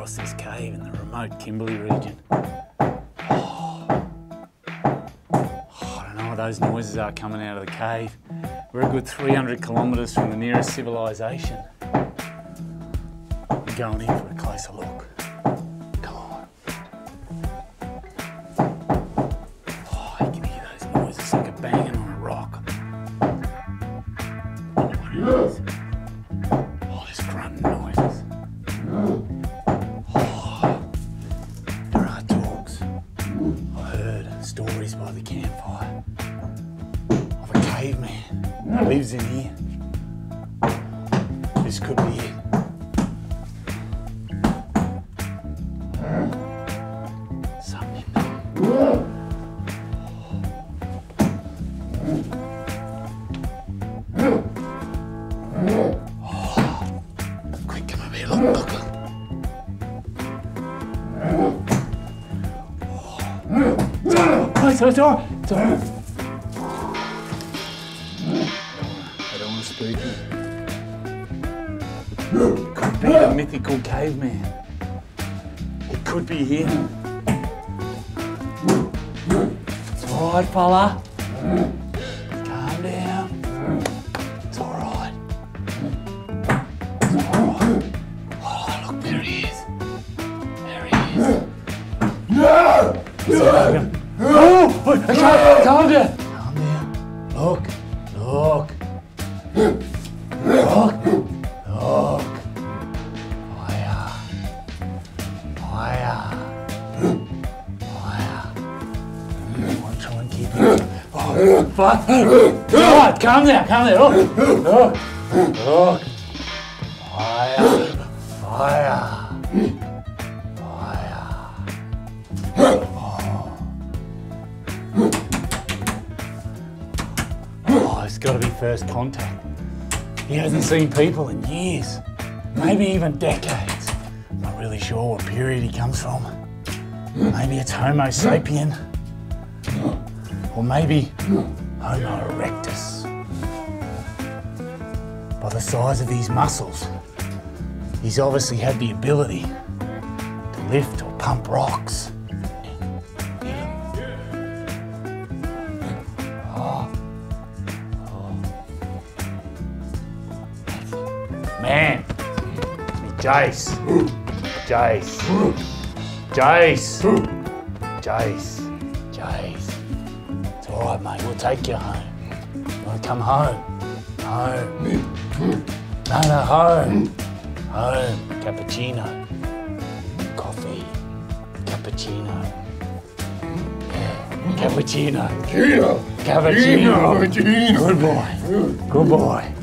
across this cave in the remote Kimberley region. Oh, I don't know what those noises are coming out of the cave. We're a good 300 kilometres from the nearest civilization. We're going in for a closer look. By the campfire of a caveman that lives in here. This could be it. Something. Oh, oh. here. Look, look, look. It's, it's right. It's all right. I don't want to spook you. Could be the mythical caveman. It could be him. It's all right, fella. Calm down. It's all right. It's all right. Oh, look, there he is. There he is. No! Oh, oh, calm, calm down. Down. Look, look. Look, look. Fire. Fire. Fire. Try and keep it. Oh, fire. God, calm down, calm down. Look, look, look. Got to be first contact. He hasn't seen people in years, maybe even decades. I'm Not really sure what period he comes from. Maybe it's Homo sapien, or maybe Homo erectus. By the size of these muscles, he's obviously had the ability to lift or pump rocks. Man, Jase, Jase, Jase, Jase, Jase. It's all right, mate. We'll take you home. You want to come home? Home. No, no, home. Home. Cappuccino. Coffee. Cappuccino. Yeah. Cappuccino. Gino. Cappuccino. Gino. Good boy. Good boy.